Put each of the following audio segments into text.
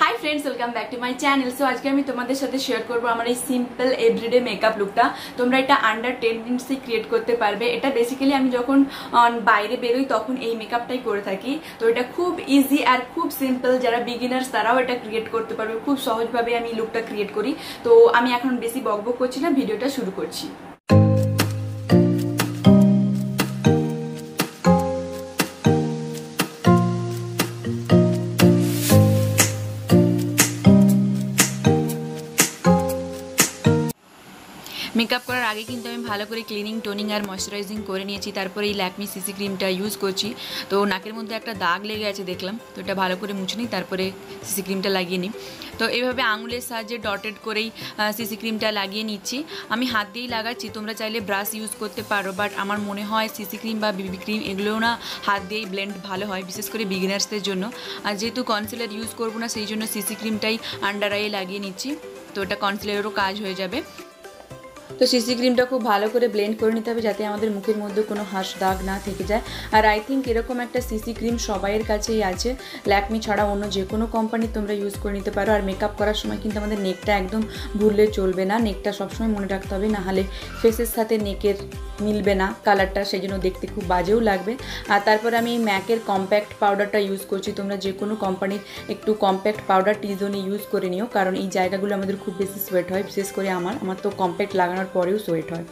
Hi friends welcome back to my channel so আজকে আমি তোমাদের সাথে শেয়ার করব আমার এই সিম্পল এভরিডে মেকআপ লুকটা তোমরা এটা আন্ডার টেন মিনিটসে ক্রিয়েট করতে পারবে। এটা বেসিক্যালি আমি যখন বাইরে বেরোই তখন এই মেকআপটাই করে থাকি। তো এটা খুব ইজি আর খুব সিম্পল যারা বিগিনার্স তারাও এটা ক্রিয়েট করতে পারবে। খুব সহজভাবে আমি লুকটা ক্রিয়েট করি। তো আমি এখন বেশি বকবক করছি না, ভিডিওটা শুরু করছি। মেকআপ করার আগে কিন্তু আমি ভালো করে ক্লিনিং টোনিং আর ময়শ্চারাইজিং করে নিয়েছি। তারপরে এই ল্যাকমি সিসি ক্রিমটা ইউজ করছি। তো নাকের মধ্যে একটা দাগ লেগে আছে দেখলাম। তো এটা ভালো করে মুছে নিই, তারপরে সিসি ক্রিমটা লাগিয়ে নিই। তো এইভাবে আঙুলের সাহায্যে ডটেড করেই সিসি ক্রিমটা লাগিয়ে নিচ্ছি। আমি হাত দিয়েই লাগাচ্ছি, তোমরা চাইলে ব্রাশ ইউজ করতে পারো। বাট আমার মনে হয় সিসি ক্রিম বা বিবি ক্রিম এগুলোও না হাত দিয়েই ব্লেন্ড ভালো হয়, বিশেষ করে বিগিনার্সদের জন্য। আর যেহেতু কনসিলার ইউজ করব না, সেই জন্য সিসি ক্রিমটাই আন্ডার আইয়ে লাগিয়ে নিচ্ছি। তো এটা কনসিলারেরও কাজ হয়ে যাবে। তো সিসি ক্রিমটা খুব ভালো করে ব্লেন্ড করে নিতে হবে যাতে আমাদের মুখের মধ্যে কোনো হাঁস দাগ না থেকে যায়। আর আই থিঙ্ক এরকম একটা সিসি ক্রিম সবাইয়ের কাছেই আছে। ল্যাকমি ছাড়া অন্য যে কোনো কোম্পানি তোমরা ইউজ করে নিতে পারো। আর মেকআপ করার সময় কিন্তু আমাদের নেকটা একদম ভুললে চলবে না। নেকটা সবসময় মনে রাখতে হবে, নাহলে ফেসের সাথে নেকের মিলবে না কালারটা সেই জন্য দেখতে খুব বাজেও লাগবে। আর তারপর আমি ম্যাকের কম্প্যাক্ট পাউডারটা ইউজ করছি। তোমরা যে কোনো কোম্পানির একটু কম্প্যাক্ট পাউডার টিজনে ইউজ করে নিও। কারণ এই জায়গাগুলো আমাদের খুব বেশি সোয়েট হয়, বিশেষ করে আমার। আমার তো কম্প্যাক্ট লাগানোর পরেও সোয়েট হয়।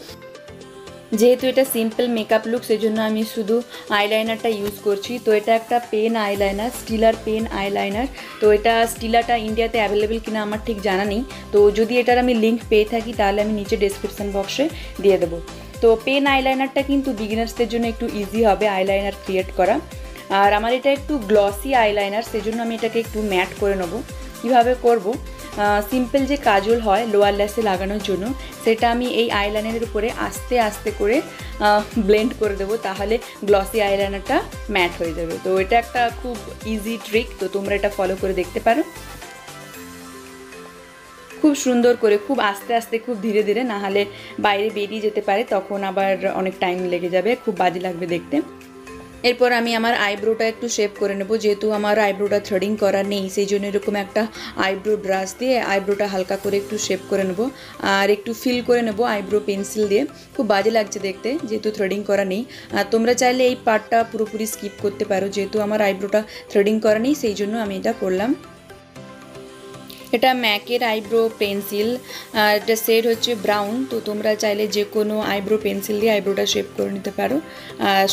যেহেতু এটা সিম্পল মেকআপ লুক সেজন্য আমি শুধু আইলাইনারটা ইউজ করছি। তো এটা একটা pen eyeliner Stila pen eyeliner তো এটা স্টিলারটা ইন্ডিয়াতে অ্যাভেলেবেল কিনা আমার ঠিক জানা নেই। তো যদি এটার আমি লিঙ্ক পেয়ে থাকি, তাহলে আমি নিচে ডেসক্রিপশান বক্সে দিয়ে দেবো। তো পেন আইলাইনারটা কিন্তু বিগিনার্সদের জন্য একটু ইজি হবে আইলাইনার ক্রিয়েট করা। আর আমার এটা একটু গ্লসি আইলাইনার সেজন্য আমি এটাকে একটু ম্যাট করে নেব। কীভাবে করব? সিম্পল যে কাজল হয় লোয়ার ল্যাসে লাগানোর জন্য, সেটা আমি এই আইলাইনারের উপরে আস্তে আস্তে করে ব্লেন্ড করে দেবো, তাহলে গ্লসি আইলাইনারটা ম্যাট হয়ে যাবে। তো এটা একটা খুব ইজি ট্রিক তো তোমরা এটা ফলো করে দেখতে পারো। খুব সুন্দর করে, খুব আস্তে আস্তে, খুব ধীরে ধীরে, না হলে বাইরে বেরিয়ে যেতে পারে, তখন আবার অনেক টাইম লেগে যাবে, খুব বাজে লাগবে দেখতে। এরপর আমি আমার আইব্রোটা একটু শেপ করে নেব। যেহেতু আমার আইব্রোটা থ্রেডিং করা নেই, সেই জন্য এরকম একটা আইব্রো ব্রাশ দিয়ে আইব্রোটা হালকা করে একটু শেপ করে নেব। আর একটু ফিল করে নেব আইব্রো পেন্সিল দিয়ে। খুব বাজে লাগছে দেখতে, যেহেতু থ্রেডিং করা নেই। আর তোমরা চাইলে এই পার্টটা পুরোপুরি স্কিপ করতে পারো, যেহেতু আমার আইব্রোটা থ্রেডিং করা নেই, সেই জন্য আমি এটা করলাম। এটা ম্যাকের আইব্রো পেন্সিল এটা সেট হচ্ছে ব্রাউন তো তোমরা চাইলে যে কোনো আইব্রো পেন্সিল দিয়ে আইব্রোটা শেপ করে নিতে পারো।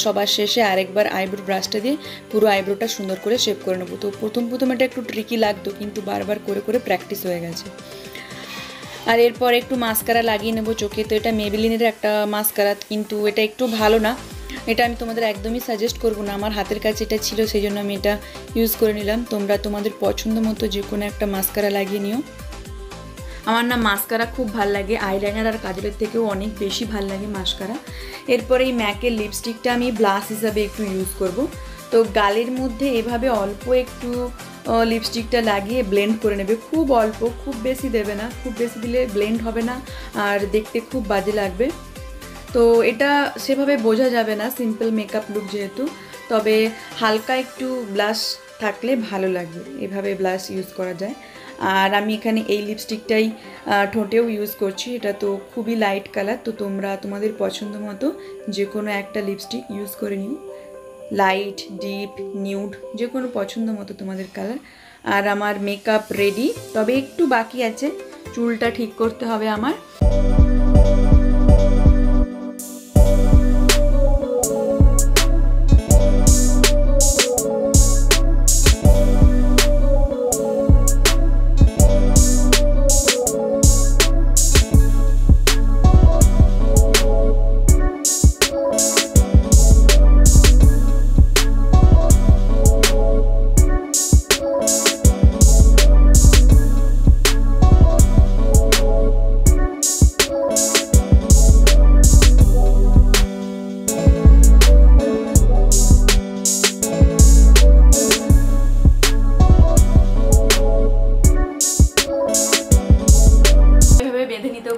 সবার শেষে আরেকবার আইব্রো ব্রাশটা দিয়ে পুরো আইব্রোটা সুন্দর করে শেপ করে নেব। তো প্রথম প্রথম এটা একটু ট্রিকি লাগতো, কিন্তু বারবার করে করে প্র্যাকটিস হয়ে গেছে। আর এরপর একটু মাস্কারা লাগিয়ে নেব, চোখে তো এটা মেবিলিনের একটা মাস্কারা কিন্তু এটা একটু ভালো না। এটা আমি তোমাদের একদমই সাজেস্ট করব না। আমার হাতের কাছে এটা ছিল সেই জন্য আমি এটা ইউজ করে নিলাম। তোমরা তোমাদের পছন্দ মতো যে কোনো একটা মাস্কারা লাগিয়ে নিও। আমার না মাস্কারা খুব ভালো লাগে। আইলাইনার আর কাজলের থেকেও অনেক বেশি ভালো লাগে মাস্কারা এরপরে এই ম্যাকের লিপস্টিকটা আমি ব্লাশ হিসাবে একটু ইউজ করব। তো গালের মধ্যে এভাবে অল্প একটু লিপস্টিকটা লাগিয়ে ব্লেন্ড করে নেবে। খুব অল্প, খুব বেশি দেবে না। খুব বেশি দিলে ব্লেন্ড হবে না। আর দেখতে খুব বাজে লাগবে। তো এটা সেভাবে বোঝা যাবে না সিম্পল মেকআপ লুক যেহেতু। তবে হালকা একটু ব্লাশ থাকলে ভালো লাগবে এভাবে ব্লাশ ইউজ করা যায়। আর আমি এখানে এই লিপস্টিকটাই ঠোঁটেও ইউজ করছি, এটা তো খুবই লাইট কালার তো তোমরা তোমাদের পছন্দ মতো যে কোনো একটা লিপস্টিক ইউজ করে নিও। লাইট ডিপ নিউড যে কোনো পছন্দ মতো তোমাদের কালার আর আমার মেকআপ রেডি তবে একটু বাকি আছে, চুলটা ঠিক করতে হবে আমার।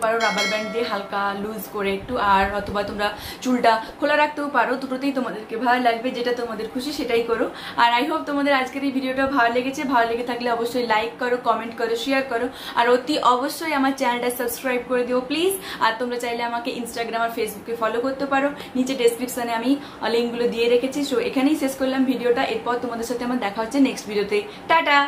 পারো রাবার ব্যান্ড দিয়ে হালকা লুজ করে একটু, আর অথবা তোমরা চুলটা খোলা রাখতেও পারো। দুটোতেই তোমাদেরকে ভালো লাগবে, যেটা তোমাদের খুশি সেটাই করো। আর আই হোপ তোমাদের আজকের এই ভিডিওটা ভালো লেগেছে। ভালো লেগে থাকলে অবশ্যই লাইক করো কমেন্ট করো শেয়ার করো। আর অতি অবশ্যই আমার চ্যানেলটা সাবস্ক্রাইব করে দিও প্লিজ আর তোমরা চাইলে আমাকে ইনস্টাগ্রাম আর ফেসবুকে ফলো করতে পারো। নিচে ডেসক্রিপশনে আমি লিঙ্কগুলো দিয়ে রেখেছি। সো এখানেই শেষ করলাম ভিডিওটা এরপর তোমাদের সাথে আমার দেখা হচ্ছে নেক্সট ভিডিওতে টাটা!